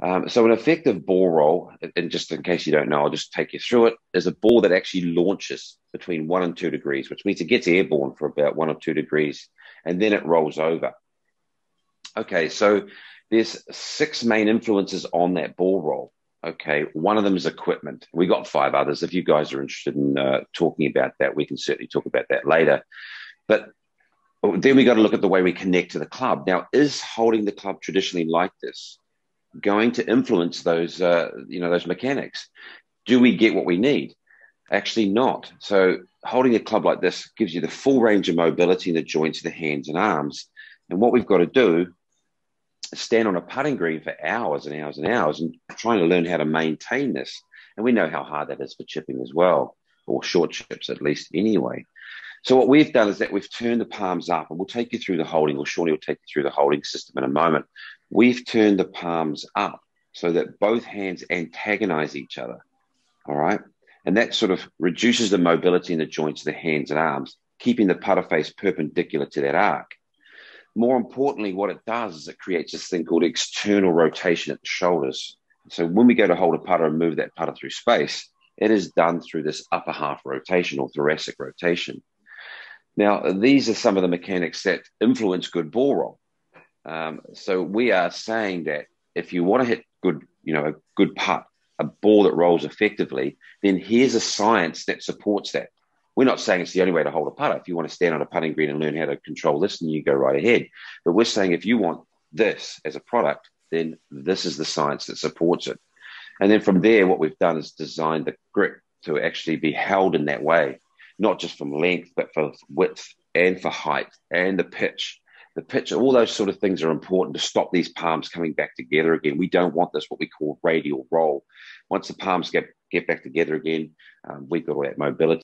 Um, so an effective ball roll, and just in case you don't know, I'll just take you through it, is a ball that actually launches between one and two degrees, which means it gets airborne for about one or two degrees, and then it rolls over. Okay, so there's six main influences on that ball roll. Okay, one of them is equipment. We got five others. If you guys are interested in uh, talking about that, we can certainly talk about that later. But then we got to look at the way we connect to the club. Now, is holding the club traditionally like this? Going to influence those, uh, you know, those mechanics. Do we get what we need? Actually, not. So holding a club like this gives you the full range of mobility in the joints of the hands and arms. And what we've got to do is stand on a putting green for hours and hours and hours and trying to learn how to maintain this. And we know how hard that is for chipping as well, or short chips at least anyway. So what we've done is that we've turned the palms up, and we'll take you through the holding, or Shawnee will take you through the holding system in a moment. We've turned the palms up so that both hands antagonize each other. All right. And that sort of reduces the mobility in the joints of the hands and arms, keeping the putter face perpendicular to that arc. More importantly, what it does is it creates this thing called external rotation at the shoulders. So when we go to hold a putter and move that putter through space, it is done through this upper half rotation or thoracic rotation. Now, these are some of the mechanics that influence good ball roll. Um, so we are saying that if you want to hit good, you know, a good putt, a ball that rolls effectively, then here's a science that supports that. We're not saying it's the only way to hold a putter. If you want to stand on a putting green and learn how to control this, then you go right ahead. But we're saying if you want this as a product, then this is the science that supports it. And then from there, what we've done is designed the grip to actually be held in that way, not just from length, but for width and for height and the pitch the pitch, all those sort of things are important to stop these palms coming back together again. We don't want this, what we call radial roll. Once the palms get, get back together again, um, we've got all that mobility.